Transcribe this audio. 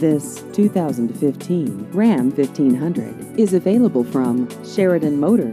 This 2015 Ram 1500 is available from Sheridan Motor.